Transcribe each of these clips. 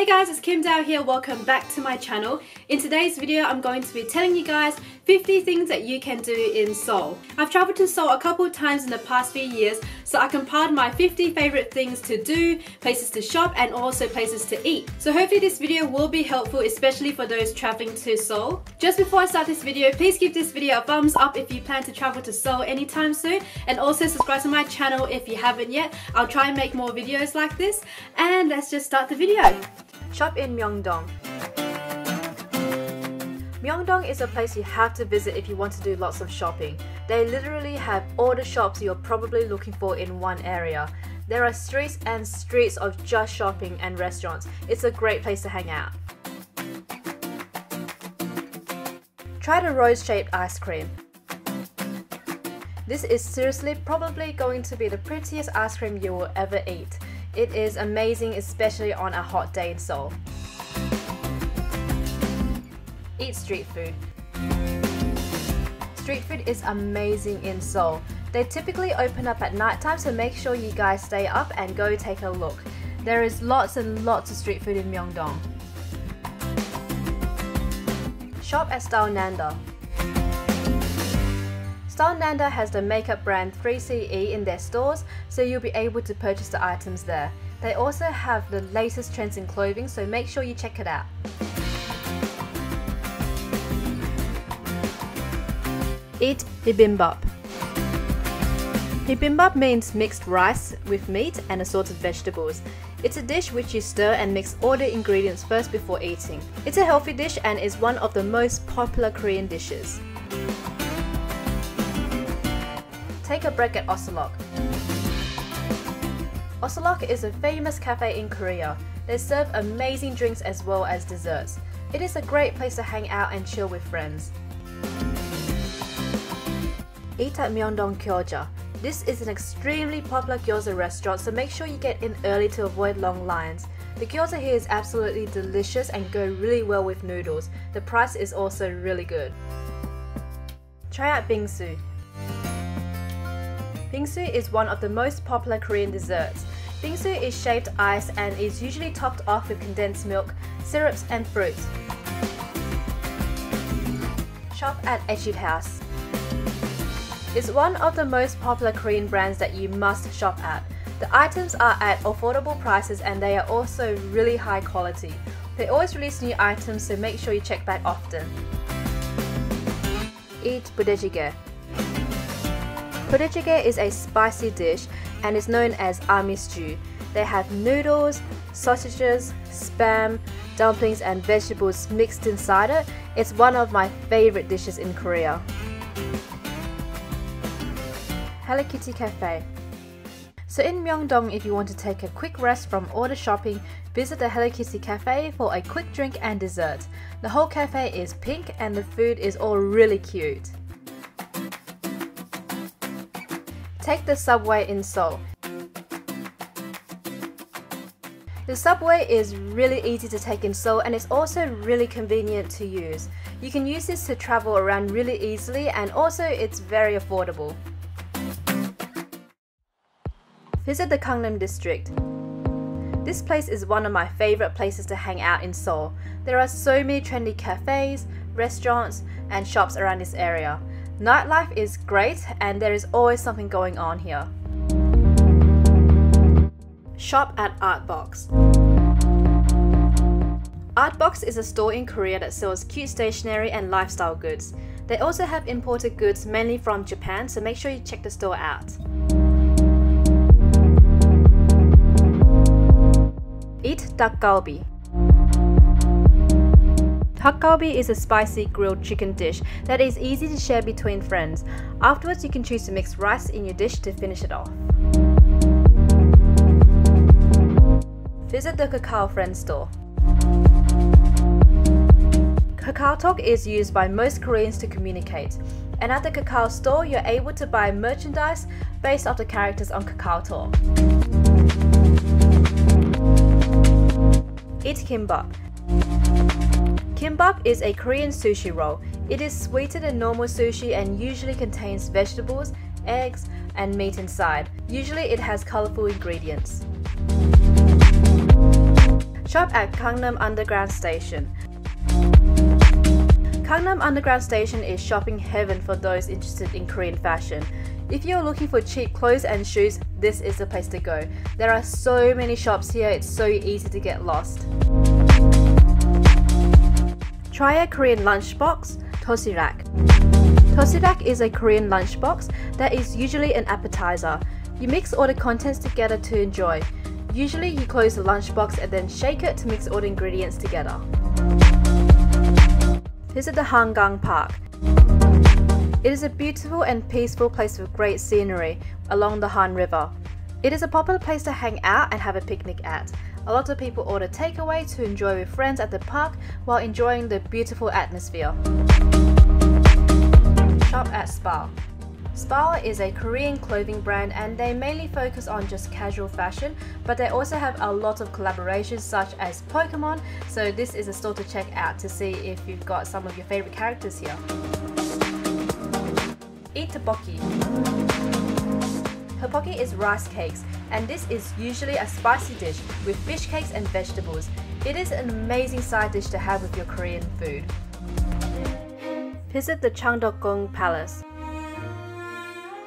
Hey guys, it's Kim Dao here. Welcome back to my channel. In today's video, I'm going to be telling you guys 50 things that you can do in Seoul. I've traveled to Seoul a couple of times in the past few years, so I compiled my 50 favorite things to do, places to shop, and also places to eat. So hopefully this video will be helpful, especially for those traveling to Seoul. Just before I start this video, please give this video a thumbs up if you plan to travel to Seoul anytime soon, and also subscribe to my channel if you haven't yet. I'll try and make more videos like this, and let's just start the video. Shop in Myeongdong. Myeongdong is a place you have to visit if you want to do lots of shopping. They literally have all the shops you're probably looking for in one area. There are streets and streets of just shopping and restaurants. It's a great place to hang out. Try the rose-shaped ice cream. This is seriously probably going to be the prettiest ice cream you will ever eat. It is amazing, especially on a hot day in Seoul. Eat street food. Street food is amazing in Seoul. They typically open up at night time, so make sure you guys stay up and go take a look. There is lots and lots of street food in Myeongdong. Shop at Style Nanda. Nanda has the makeup brand 3CE in their stores, so you'll be able to purchase the items there. They also have the latest trends in clothing, so make sure you check it out. Eat bibimbap. Bibimbap means mixed rice with meat and assorted vegetables. It's a dish which you stir and mix all the ingredients first before eating. It's a healthy dish and is one of the most popular Korean dishes. Take a break at Osulloc. Osulloc is a famous cafe in Korea. They serve amazing drinks as well as desserts. It is a great place to hang out and chill with friends. Eat at Myeongdong Gyoza. This is an extremely popular gyoza restaurant, so make sure you get in early to avoid long lines. The gyoza here is absolutely delicious and go really well with noodles. The price is also really good. Try out bingsu. Bingsu is one of the most popular Korean desserts. Bingsu is shaped ice and is usually topped off with condensed milk, syrups and fruit. Shop at Etude House. It's one of the most popular Korean brands that you must shop at. The items are at affordable prices and they are also really high quality. They always release new items so make sure you check back often. Eat Budae is a spicy dish and is known as army stew. They have noodles, sausages, spam, dumplings and vegetables mixed inside it. It's one of my favorite dishes in Korea. Hello Kitty Cafe so in Myeongdong, if you want to take a quick rest from all the shopping, visit the Hello Kitty Cafe for a quick drink and dessert. The whole cafe is pink and the food is all really cute. Take the subway in Seoul. The subway is really easy to take in Seoul and it's also really convenient to use. You can use this to travel around really easily and also it's very affordable. Visit the Gangnam district. This place is one of my favorite places to hang out in Seoul. There are so many trendy cafes, restaurants, and shops around this area. Nightlife is great and there is always something going on here. Shop at Artbox. Artbox is a store in Korea that sells cute stationery and lifestyle goods. They also have imported goods mainly from Japan, so make sure you check the store out. Eat dakgalbi. Dakgalbi is a spicy grilled chicken dish that is easy to share between friends. Afterwards, you can choose to mix rice in your dish to finish it off. Visit the Kakao Friend store. KakaoTalk is used by most Koreans to communicate, and at the Kakao store, you're able to buy merchandise based off the characters on KakaoTalk. Eat kimbap. Kimbap is a Korean sushi roll. It is sweeter than normal sushi and usually contains vegetables, eggs, and meat inside. Usually it has colorful ingredients. Shop at Gangnam Underground Station. Gangnam Underground Station is shopping heaven for those interested in Korean fashion. If you're looking for cheap clothes and shoes, this is the place to go. There are so many shops here, it's so easy to get lost. Try a Korean lunchbox, Tosirak. Tosirak is a Korean lunchbox that is usually an appetizer. You mix all the contents together to enjoy. Usually you close the lunchbox and then shake it to mix all the ingredients together. Visit the Hangang Park. It is a beautiful and peaceful place with great scenery along the Han River. It is a popular place to hang out and have a picnic at. A lot of people order takeaway to enjoy with friends at the park while enjoying the beautiful atmosphere. Shop at SPAO. SPAO is a Korean clothing brand and they mainly focus on just casual fashion, but they also have a lot of collaborations such as Pokemon, so this is a store to check out to see if you've got some of your favorite characters here. Eat tteokbokki. Is rice cakes, and this is usually a spicy dish with fish cakes and vegetables. It is an amazing side dish to have with your Korean food. Visit the Changdeokgung Palace.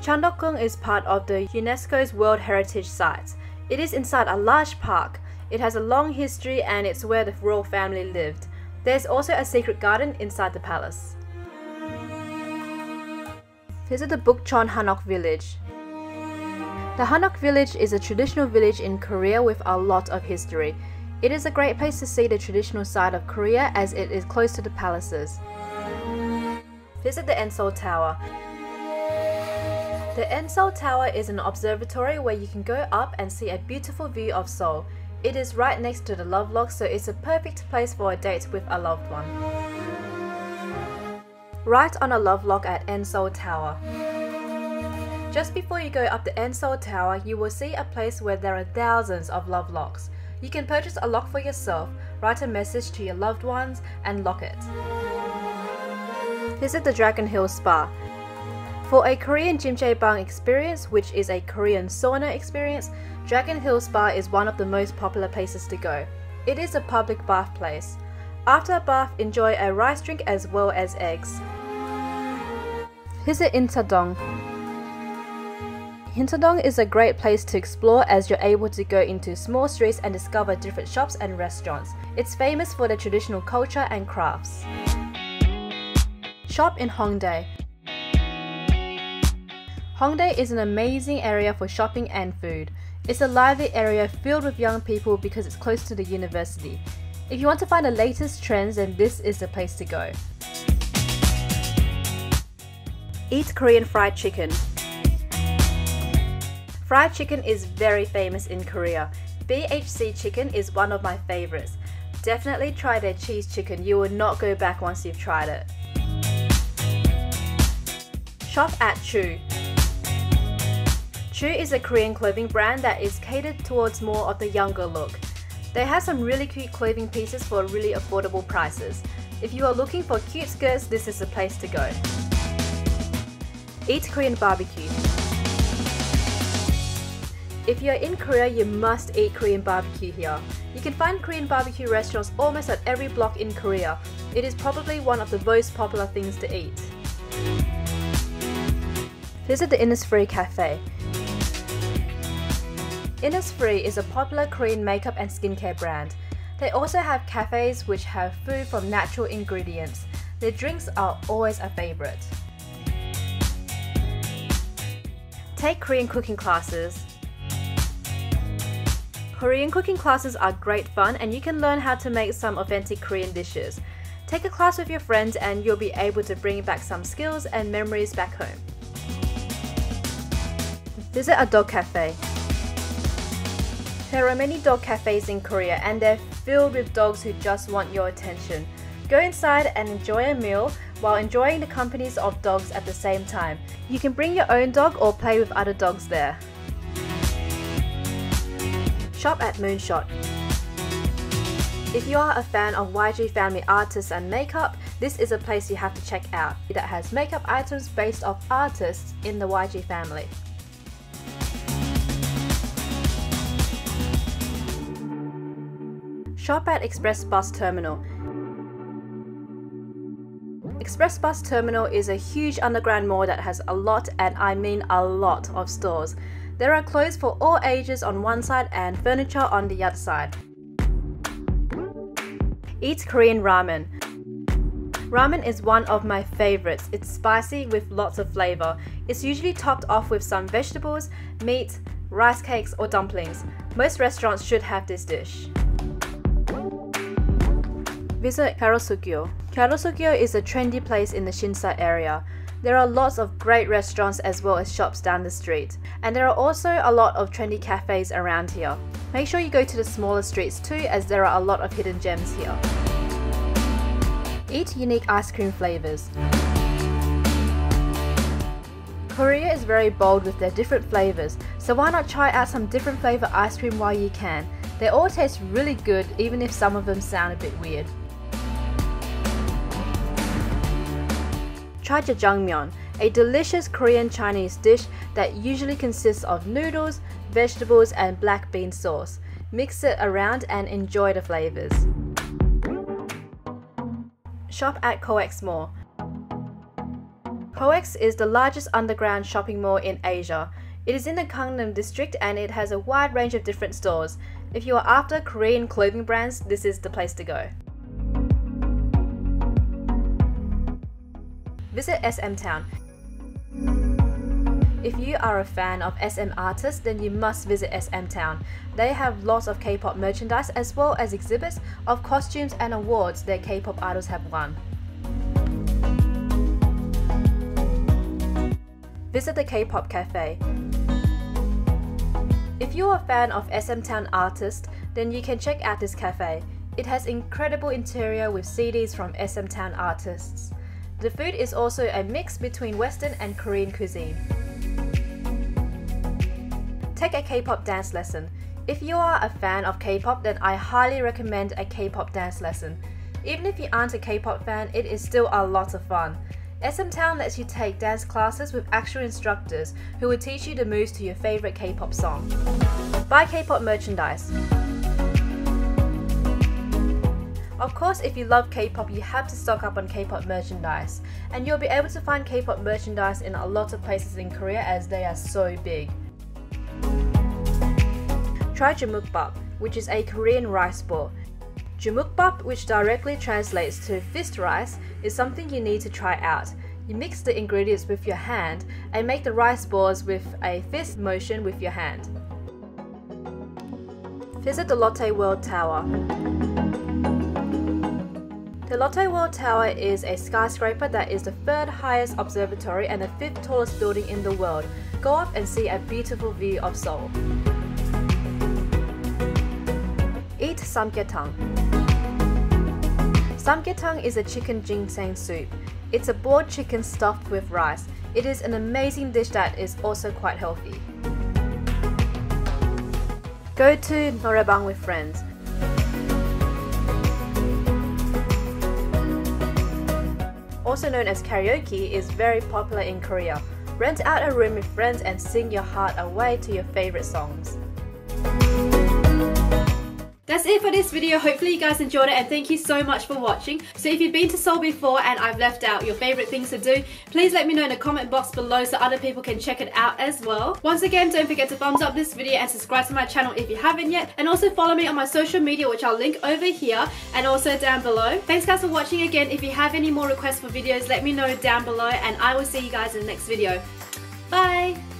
Changdeokgung is part of the UNESCO's World Heritage Sites. It is inside a large park. It has a long history and it's where the royal family lived. There's also a secret garden inside the palace. Visit the Bukchon Hanok village. The Hanok village is a traditional village in Korea with a lot of history. It is a great place to see the traditional side of Korea as it is close to the palaces. Visit the N Seoul Tower. The N Seoul Tower is an observatory where you can go up and see a beautiful view of Seoul. It is right next to the Lovelock, so it's a perfect place for a date with a loved one. Right on a Lovelock at N Seoul Tower. Just before you go up the N Seoul Tower, you will see a place where there are thousands of love locks. You can purchase a lock for yourself, write a message to your loved ones, and lock it. Visit the Dragon Hill Spa. For a Korean jjimjilbang experience, which is a Korean sauna experience, Dragon Hill Spa is one of the most popular places to go. It is a public bath place. After a bath, enjoy a rice drink as well as eggs. Visit Insadong. Insadong is a great place to explore as you're able to go into small streets and discover different shops and restaurants. It's famous for the traditional culture and crafts. Shop in Hongdae. Hongdae is an amazing area for shopping and food. It's a lively area filled with young people because it's close to the university. If you want to find the latest trends, then this is the place to go. Eat Korean fried chicken. Fried chicken is very famous in Korea. BHC chicken is one of my favorites. Definitely try their cheese chicken, you will not go back once you've tried it. Shop at Chuu. Chuu is a Korean clothing brand that is catered towards more of the younger look. They have some really cute clothing pieces for really affordable prices. If you are looking for cute skirts, this is the place to go. Eat Korean barbecue. If you're in Korea, you must eat Korean barbecue here. You can find Korean barbecue restaurants almost at every block in Korea. It is probably one of the most popular things to eat. Visit the Innisfree Cafe. Innisfree is a popular Korean makeup and skincare brand. They also have cafes which have food from natural ingredients. Their drinks are always a favorite. Take Korean cooking classes. Korean cooking classes are great fun and you can learn how to make some authentic Korean dishes. Take a class with your friends and you'll be able to bring back some skills and memories back home. Visit a dog cafe. There are many dog cafes in Korea and they're filled with dogs who just want your attention. Go inside and enjoy a meal while enjoying the companies of dogs at the same time. You can bring your own dog or play with other dogs there. Shop at Moonshot. If you are a fan of YG Family artists and makeup, this is a place you have to check out that has makeup items based off artists in the YG family. Shop at Express Bus Terminal. Express Bus Terminal is a huge underground mall that has a lot, and I mean a lot, of stores. There are clothes for all ages on one side and furniture on the other side. Eat Korean ramen. Ramen is one of my favorites. It's spicy with lots of flavor. It's usually topped off with some vegetables, meat, rice cakes, or dumplings. Most restaurants should have this dish. Visit Garosu-gil. Garosu-gil is a trendy place in the Shinsa area. There are lots of great restaurants as well as shops down the street. And there are also a lot of trendy cafes around here. Make sure you go to the smaller streets too as there are a lot of hidden gems here. Eat unique ice cream flavors. Korea is very bold with their different flavors, so why not try out some different flavor ice cream while you can? They all taste really good even if some of them sound a bit weird. Try jjajangmyeon, a delicious Korean Chinese dish that usually consists of noodles, vegetables, and black bean sauce. Mix it around and enjoy the flavors. Shop at COEX Mall. COEX is the largest underground shopping mall in Asia. It is in the Gangnam district and it has a wide range of different stores. If you are after Korean clothing brands, this is the place to go. Visit SM Town. If you are a fan of SM artists, then you must visit SM Town. They have lots of K-pop merchandise as well as exhibits of costumes and awards that K-pop idols have won. Visit the K-pop cafe. If you're a fan of SM Town artists, then you can check out this cafe. It has incredible interior with CDs from SM Town artists. The food is also a mix between Western and Korean cuisine. Take a K-pop dance lesson. If you are a fan of K-pop, then I highly recommend a K-pop dance lesson. Even if you aren't a K-pop fan, it is still a lot of fun. SM Town lets you take dance classes with actual instructors who will teach you the moves to your favorite K-pop song. Buy K-pop merchandise. Of course, if you love K-pop, you have to stock up on K-pop merchandise. And you'll be able to find K-pop merchandise in a lot of places in Korea as they are so big. Try Jumeokbap, which is a Korean rice ball. Jumeokbap, which directly translates to fist rice, is something you need to try out. You mix the ingredients with your hand and make the rice balls with a fist motion with your hand. Visit the Lotte World Tower. The Lotte World Tower is a skyscraper that is the third highest observatory and the fifth tallest building in the world. Go up and see a beautiful view of Seoul. Eat samgyetang. Samgyetang is a chicken ginseng soup. It's a boiled chicken stuffed with rice. It is an amazing dish that is also quite healthy. Go to Noraebang with friends. Also known as karaoke, is very popular in Korea. Rent out a room with friends and sing your heart away to your favorite songs. That's it for this video. Hopefully you guys enjoyed it and thank you so much for watching. So if you've been to Seoul before and I've left out your favorite things to do, please let me know in the comment box below so other people can check it out as well. Once again, don't forget to thumbs up this video and subscribe to my channel if you haven't yet. And also follow me on my social media, which I'll link over here and also down below. Thanks guys for watching again. If you have any more requests for videos, let me know down below and I will see you guys in the next video. Bye!